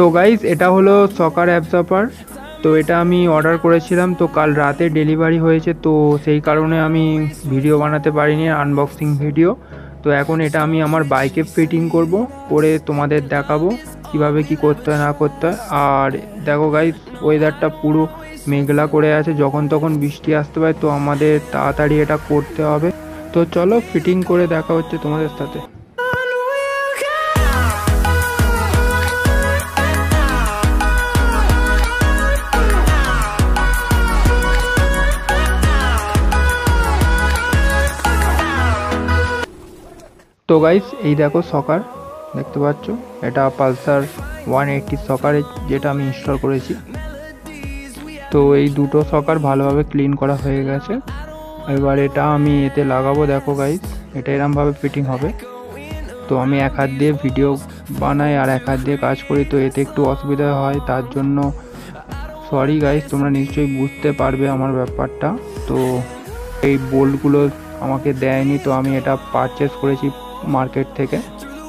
তো গাইজ এটা হলো সকার অ্যাপসাপার তো এটা আমি অর্ডার করেছিলাম, তো কাল রাতে ডেলিভারি হয়েছে, তো সেই কারণে আমি ভিডিও বানাতে পারিনি আনবক্সিং ভিডিও তো এখন এটা আমি আমার বাইকে ফিটিং করব, করে তোমাদের দেখাবো কীভাবে কি করতে হয়, না করতে হয়। আর দেখো গাইজ ওয়েদারটা পুরো মেঘলা করে আছে, যখন তখন বৃষ্টি আসতে পারে, তো আমাদের তাড়াতাড়ি এটা করতে হবে। তো চলো ফিটিং করে দেখা হচ্ছে তোমাদের সাথে। তো গাইস এই দেখো সকার দেখতে পাচ্ছ? এটা পালসার ওয়ান এইটটি সকারে যেটা আমি ইনস্টল করেছি। তো এই দুটো সকার ভালোভাবে ক্লিন করা হয়ে গেছে। এবার এটা আমি এতে লাগাবো, দেখো গাইস এটা এরমভাবে ফিটিং হবে। তো আমি এক হাত দিয়ে ভিডিও বানাই আর এক হাত দিয়ে কাজ করি, তো এতে একটু অসুবিধা হয়, তার জন্য সরি গাইস তোমরা নিশ্চয়ই বুঝতে পারবে আমার ব্যাপারটা। তো এই বোল্টগুলো আমাকে দেয়নি, তো আমি এটা পারচেস করেছি মার্কেট থেকে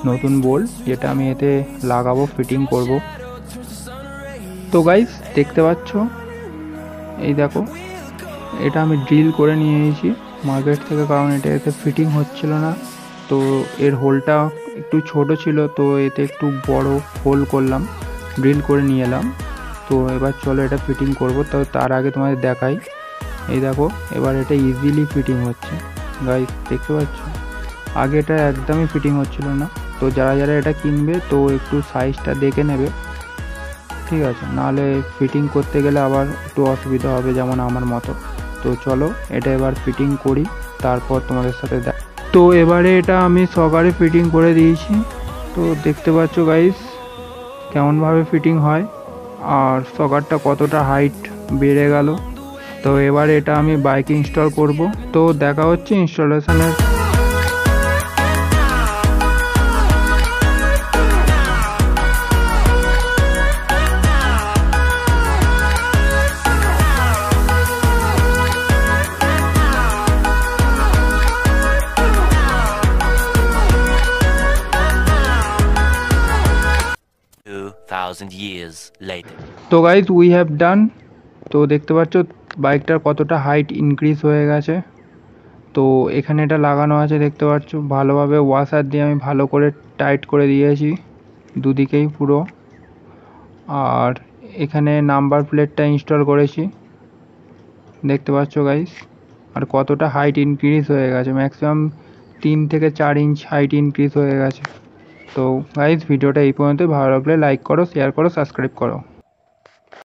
নতুন বোল্ট যেটা আমি এতে লাগাবো ফিটিং করব। তো গাইস দেখতে পাচ্ছ? এই দেখো, এটা আমি ড্রিল করে নিয়ে এসেছি মার্কেট থেকে, কারণ এটা এতে ফিটিং হচ্ছিল না। তো এর হোলটা একটু ছোট ছিল, তো এতে একটু বড় হোল করলাম ড্রিল করে নিয়ে এলাম। তো এবার চলো এটা ফিটিং করব, তো তার আগে তোমাদের দেখাই। এই দেখো, এবার এটা ইজিলি ফিটিং হচ্ছে। গাইস দেখতে পাচ্ছ? আগে এটা একদমই ফিটিং হচ্ছিল না। তো যারা যারা এটা কিনবে, তো একটু সাইজটা দেখে নেবে। ঠিক আছে, নাহলে ফিটিং করতে গেলে আবার একটু অসুবিধা হবে যেমন আমার মতো। তো চলো, এটা এবার ফিটিং করি, তারপর তোমাদের সাথে দেখ তো এবারে এটা আমি সকালে ফিটিং করে দিয়েছি। তো দেখতে পাচ্ছ গাইস কেমনভাবে ফিটিং হয়। আর সকারটা কতটা হাইট বেড়ে গেল। তো এবার এটা আমি বাইকে ইনস্টল করব। তো দেখা হচ্ছে ইনস্টলেশনের thousand years later. তো গাইজ উই হ্যাভ ডান তো দেখতে পাচ্ছ, বাইকটার কতটা হাইট ইনক্রিজ হয়ে গেছে। তো এখানে এটা লাগানো আছে, দেখতে পাচ্ছ। ভালোভাবে ওয়াশার দিয়ে আমি ভালো করে টাইট করে দিয়েছি, দুদিকেই পুরো। আর এখানে নাম্বার প্লেটটা ইনস্টল করেছি। দেখতে পাচ্ছ গাইজ আর কতটা হাইট ইনক্রিজ হয়ে গেছে। ম্যাক্সিমাম তিন থেকে চার ইঞ্চ হাইট ইনক্রিজ হয়ে গেছে। তো গাইজ ভিডিওটা এই পর্যন্তই। ভালো লাগলে লাইক করো শেয়ার করো সাবস্ক্রাইব করো।